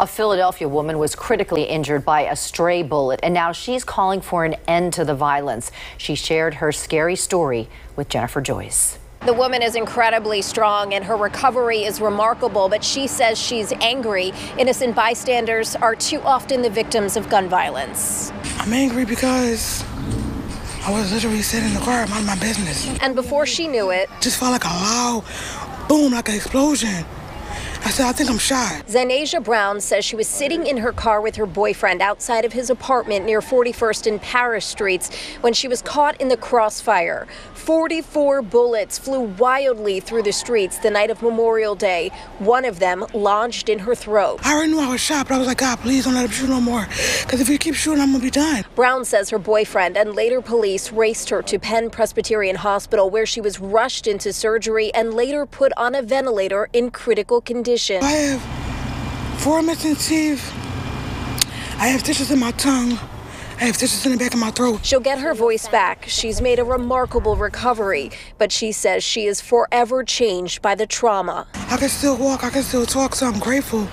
A Philadelphia woman was critically injured by a stray bullet, and now she's calling for an end to the violence. She shared her scary story with Jennifer Joyce. The woman is incredibly strong and her recovery is remarkable, but she says she's angry. Innocent bystanders are too often the victims of gun violence. I'm angry because I was literally sitting in the car, minding my business. And before she knew it, Just felt like a loud boom, like an explosion. I said, I think I'm shot. Zyenaysha Brown says she was sitting in her car with her boyfriend outside of his apartment near 41st and Parrish Streets when she was caught in the crossfire. 44 bullets flew wildly through the streets the night of Memorial Day, one of them lodged in her throat. I already knew I was shot, but I was like, God, please don't let him shoot no more. Because if he keeps shooting, I'm going to be done. Brown says her boyfriend and later police raced her to Penn Presbyterian Hospital where she was rushed into surgery and later put on a ventilator in critical condition. I have four missing teeth. I have stitches in my tongue. I have stitches in the back of my throat. She'll get her voice back. She's made a remarkable recovery, but she says she is forever changed by the trauma. I can still walk, I can still talk, so I'm grateful.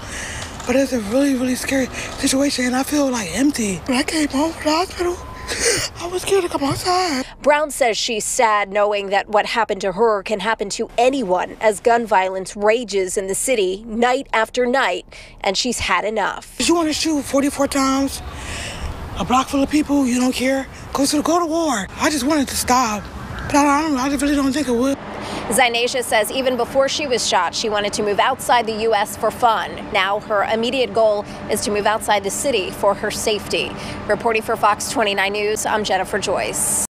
But it's a really, really scary situation, and I feel like empty. When I came home from the hospital, I was scared to come outside. Brown says she's sad knowing that what happened to her can happen to anyone as gun violence rages in the city night after night, and she's had enough. You want to shoot 44 times, a block full of people, you don't care. Go to go to war. I just wanted to stop, but I don't. I really don't think it would. Zyenaysha says even before she was shot, she wanted to move outside the U.S. for fun. Now her immediate goal is to move outside the city for her safety. Reporting for Fox 29 News, I'm Jennifer Joyce.